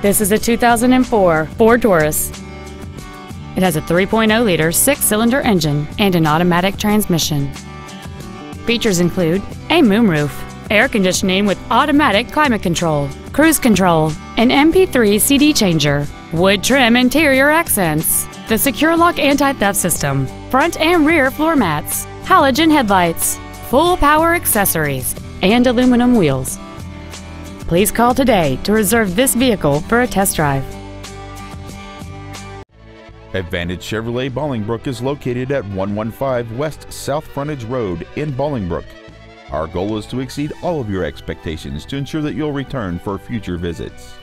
This is a 2004 Ford Taurus. It has a 3.0-liter six-cylinder engine and an automatic transmission. Features include a moonroof, air conditioning with automatic climate control, cruise control, an MP3 CD changer, wood trim interior accents, the SecuriLock anti-theft system, front and rear floor mats, halogen headlights, full power accessories, and aluminum wheels. Please call today to reserve this vehicle for a test drive. Advantage Chevrolet Bolingbrook is located at 115 West South Frontage Road in Bolingbrook. Our goal is to exceed all of your expectations to ensure that you'll return for future visits.